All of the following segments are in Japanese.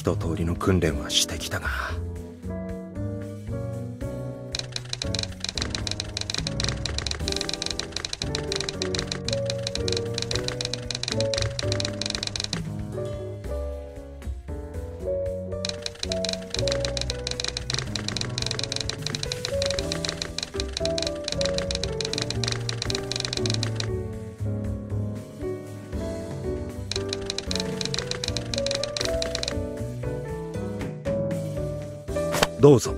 一通りの訓練はしてきたが。どうぞ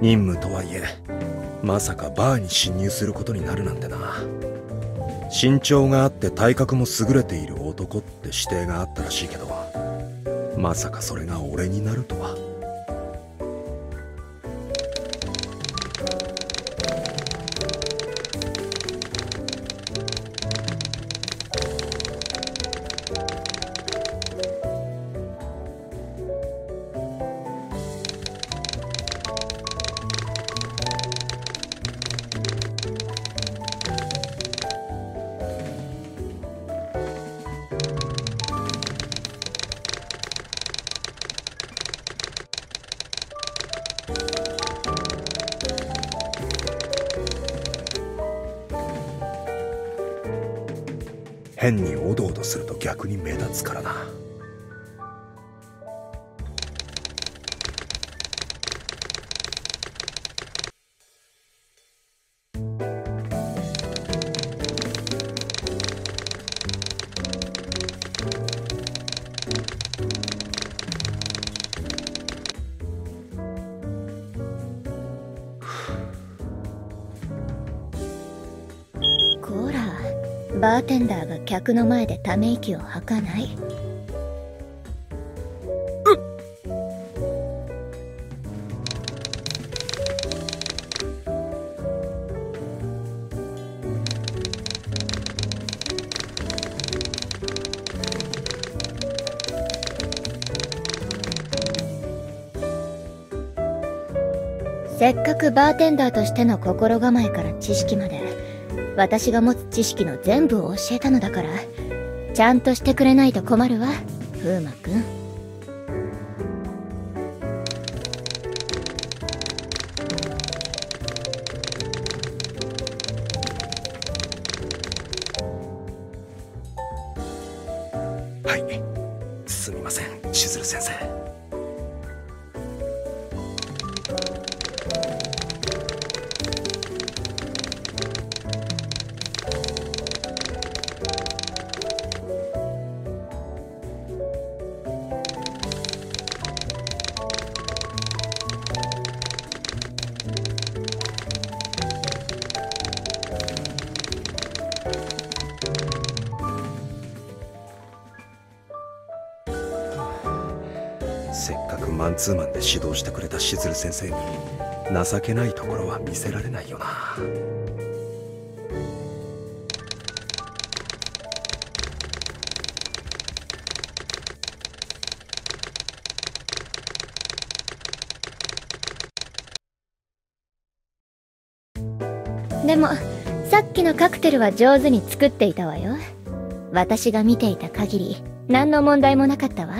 任務とはいえまさかバーに侵入することになるなんてな身長があって体格も優れている男って指定があったらしいけどまさかそれが俺になるとは。変におどおどすると逆に目立つからな。バーテンダーが客の前でため息を吐かない。せっかくバーテンダーとしての心構えから知識まで。私が持つ知識の全部を教えたのだから。ちゃんとしてくれないと困るわ。風磨くん。マンツーマンで指導してくれたしずる先生に情けないところは見せられないよな。でもさっきのカクテルは上手に作っていたわよ。私が見ていた限り何の問題もなかったわ。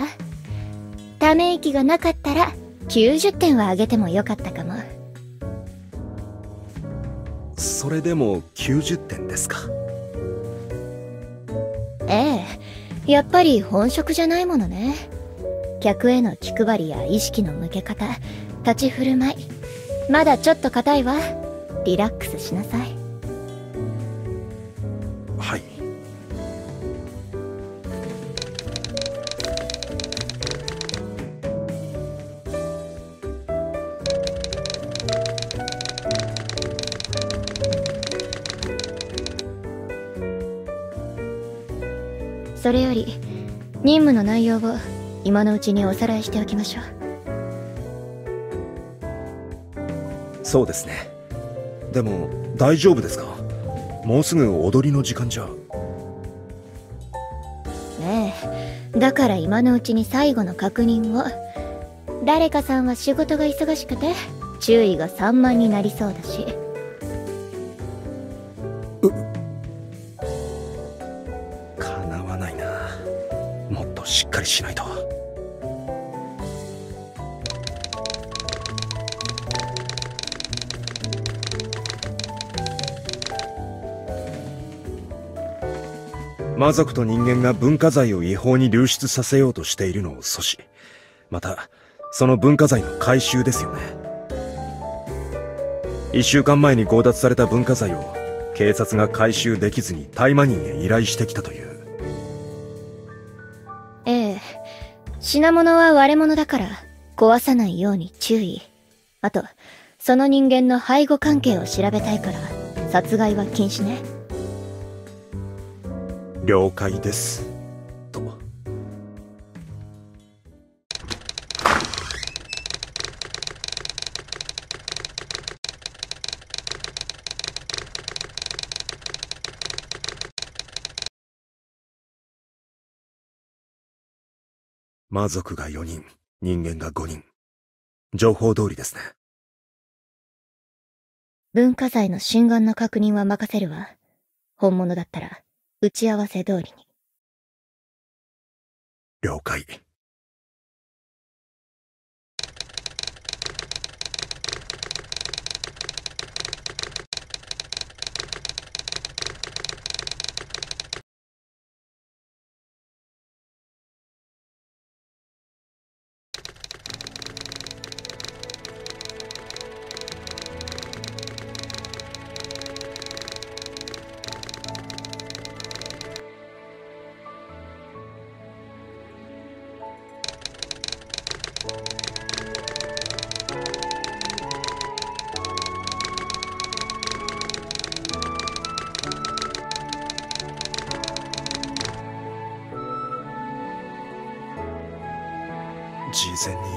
ため息がなかったら90点は上げてもよかったかも。それでも90点ですか？ええ。やっぱり本職じゃないものね。客への気配りや意識の向け方立ち振る舞いまだちょっと硬いわ。リラックスしなさいそれより任務の内容を今のうちにおさらいしておきましょう。そうですね。でも大丈夫ですか？もうすぐ踊りの時間じゃ。ねえ。だから今のうちに最後の確認を。誰かさんは仕事が忙しくて、注意が散漫になりそうだし。っとしっかりしないと。魔族と人間が文化財を違法に流出させようとしているのを阻止。またその文化財の回収ですよね。一週間前に強奪された文化財を警察が回収できずに大魔人へ依頼してきたという。品物は割れ物だから壊さないように注意。あとその人間の背後関係を調べたいから殺害は禁止ね。了解です。魔族が4人人間が5人。情報通りですね。文化財の心眼の確認は任せるわ。本物だったら打ち合わせ通りに。了解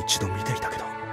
一度見ていたけど。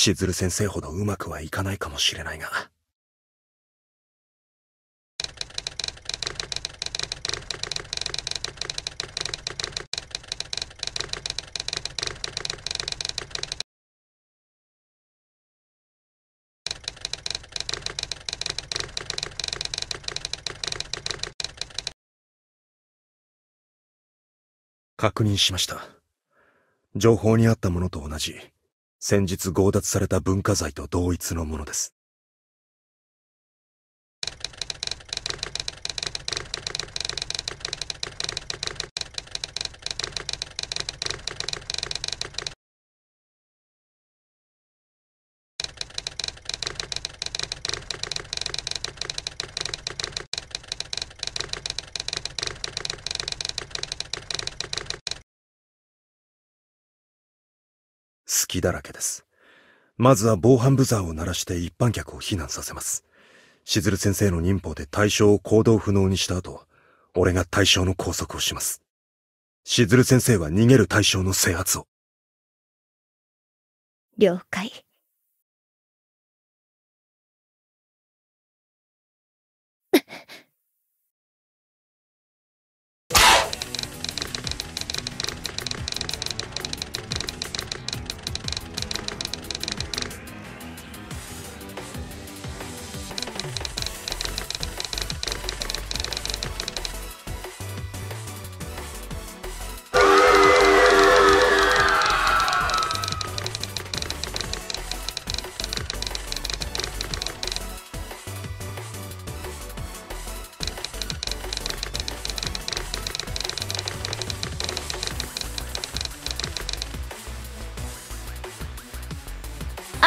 しずる先生ほどうまくはいかないかもしれないが。確認しました。情報にあったものと同じ。先日強奪された文化財と同一のものです。隙だらけです。まずは防犯ブザーを鳴らして一般客を避難させます。しずる先生の忍法で対象を行動不能にした後、俺が対象の拘束をします。しずる先生は逃げる対象の制圧を。了解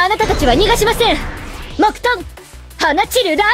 あなたたちは逃がしません。木遁放ちる乱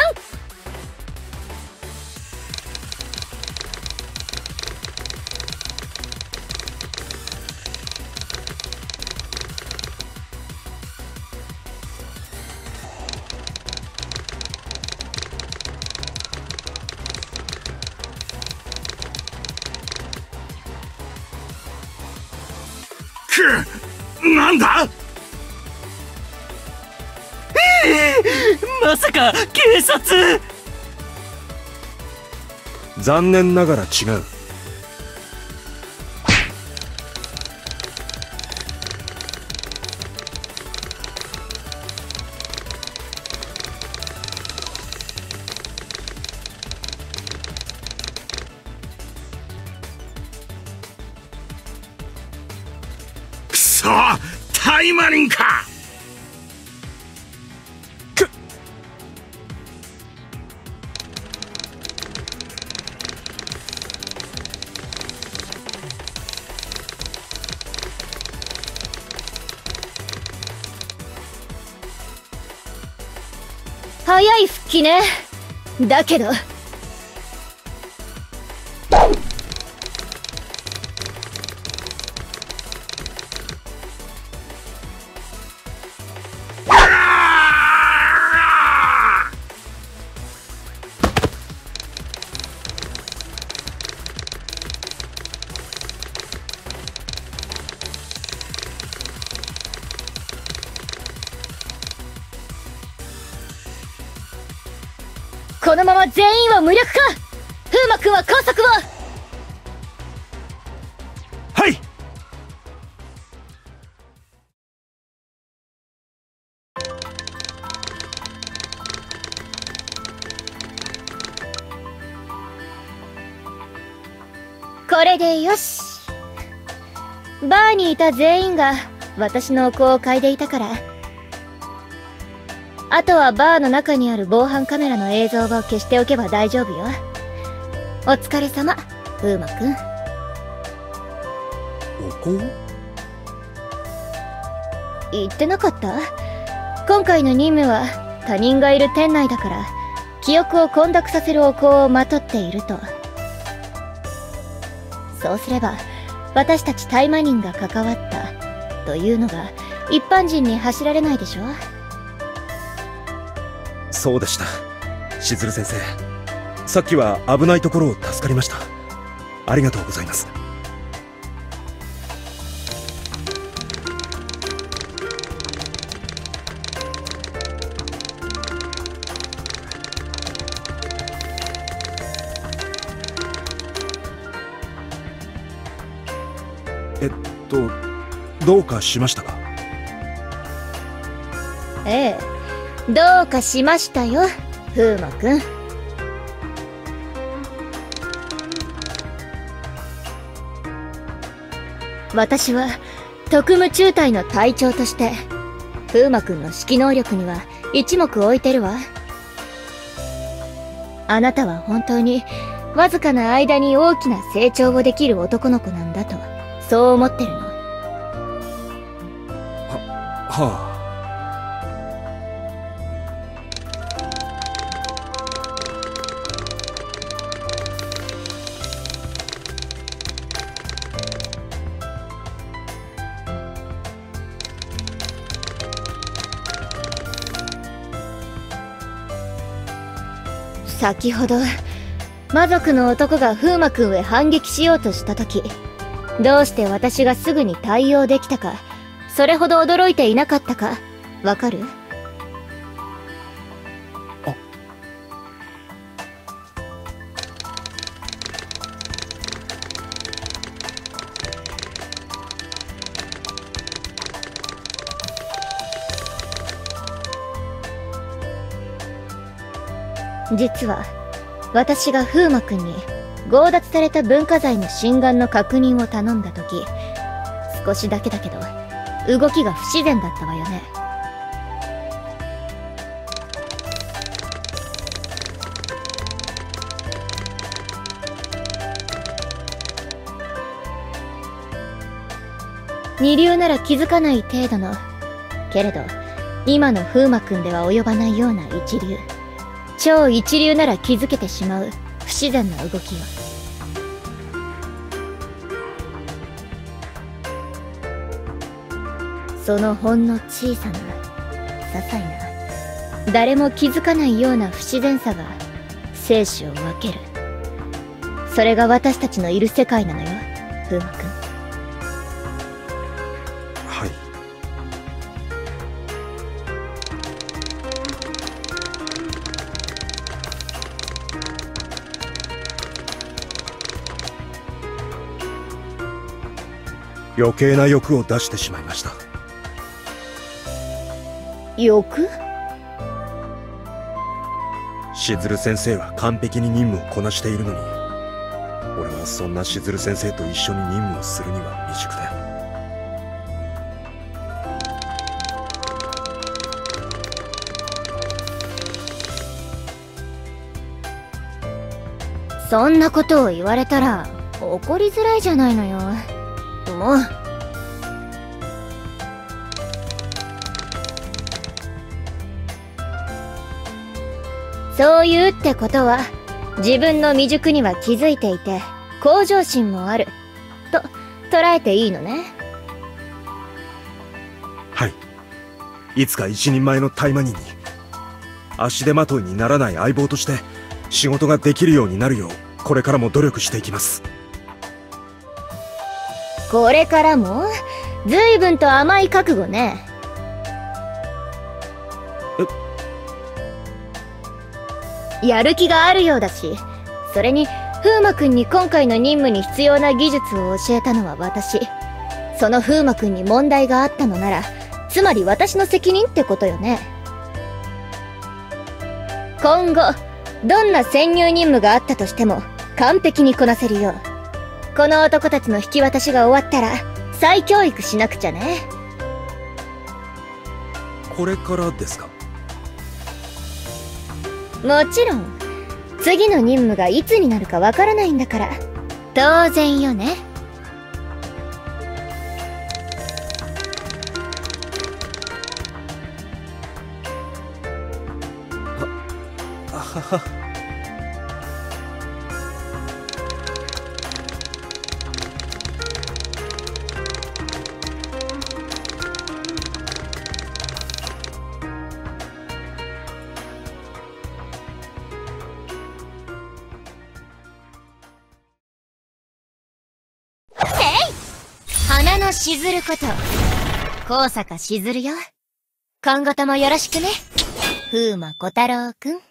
まさか警察。残念ながら違う。早い復帰ね。だけどこのまま全員を無力化。風磨君は高速を。はい。これでよし。バーにいた全員が私のお香を嗅いでいたからあとはバーの中にある防犯カメラの映像を消しておけば大丈夫よ。お疲れ様風磨君お香言ってなかった？今回の任務は他人がいる店内だから記憶を混濁させるお香をまとっていると。そうすれば私たちタイマニンが関わったというのが一般人に走られないでしょ？そうでした。しずる先生さっきは危ないところを助かりました。ありがとうございます。えっとどうかしましたか？ええ。どうかしましたよ風磨君私は特務中隊の隊長として風磨君の指揮能力には一目置いてるわ。あなたは本当にわずかな間に大きな成長をできる男の子なんだとそう思ってるの。ははあ。先ほど魔族の男が風磨君へ反撃しようとした時どうして私がすぐに対応できたかそれほど驚いていなかったかわかる？実は私が風磨君に強奪された文化財の心眼の確認を頼んだ時少しだけだけど動きが不自然だったわよね。二流なら気づかない程度のけれど今の風磨君では及ばないような一流。超一流なら気づけてしまう。不自然な動きをそのほんの小さな些細な誰も気づかないような不自然さが生死を分ける。それが私たちのいる世界なのよ風磨君余計な欲を出してしまいました。欲？しずる先生は完璧に任務をこなしているのに俺はそんなしずる先生と一緒に任務をするには未熟でそんなことを言われたら怒りづらいじゃないのよ。もうそう言うってことは自分の未熟には気づいていて向上心もあると捉えていいのね。はい。いつか一人前の大魔人に足手まといにならない相棒として仕事ができるようになるようこれからも努力していきます。これからも随分と甘い覚悟ねやる気があるようだしそれに風磨君に今回の任務に必要な技術を教えたのは私。その風磨君に問題があったのならつまり私の責任ってことよね。今後どんな潜入任務があったとしても完璧にこなせるよう。この男たちの引き渡しが終わったら再教育しなくちゃね。これからですか？もちろん。次の任務がいつになるかわからないんだから。当然よね。のしずること。高坂しずるよ。今後ともよろしくね。風魔小太郎くん。